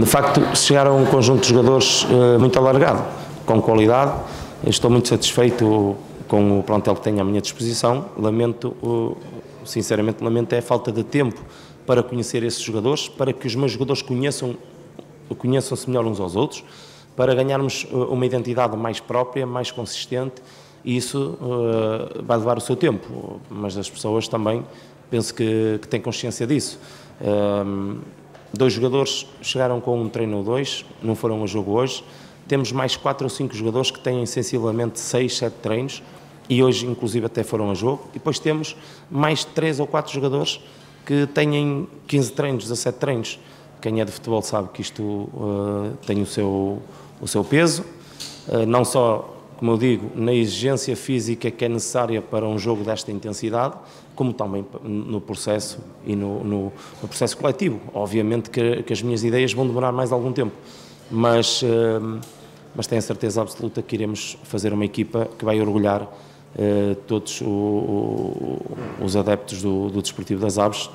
de facto, chegaram um conjunto de jogadores uh, muito alargado, com qualidade. Estou muito satisfeito com o plantel que tenho à minha disposição. Lamento, uh, sinceramente, lamento é a falta de tempo para conhecer esses jogadores, para que os meus jogadores conheçam conheçam-se melhor uns aos outros, para ganharmos uh, uma identidade mais própria, mais consistente, e isso uh, vai levar o seu tempo, mas as pessoas também penso que, que têm consciência disso. Um, dois jogadores chegaram com um treino ou dois, não foram a jogo hoje. Temos mais quatro ou cinco jogadores que têm sensivelmente seis, sete treinos e hoje, inclusive, até foram a jogo. E depois temos mais três ou quatro jogadores que têm 15 treinos, 17 treinos. Quem é de futebol sabe que isto uh, tem o seu, o seu peso, uh, não só, como eu digo, na exigência física que é necessária para um jogo desta intensidade, como também no processo e no, no, no processo coletivo. Obviamente que, que, as minhas ideias vão demorar mais algum tempo, mas, uh, mas tenho a certeza absoluta que iremos fazer uma equipa que vai orgulhar todos o, o, os adeptos do, do Desportivo das Aves.